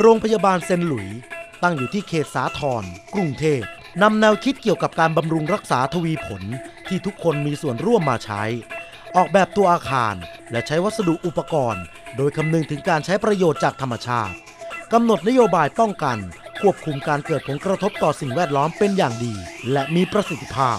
โรงพยาบาลเซนหลุย ตั้งอยู่ที่เขตสาทรกรุงเทพนำแนวคิดเกี่ยวกับการบำรุงรักษาทวีผลที่ทุกคนมีส่วนร่วมมาใช้ ออกแบบตัวอาคารและใช้วัสดุอุปกรณ์ โดยคำนึงถึงการใช้ประโยชน์จากธรรมชาติกำหนดนโยบายป้องกัน ควบคุมการเกิดผลกระทบต่อสิ่งแวดล้อมเป็นอย่างดี และมีประสิทธิภาพ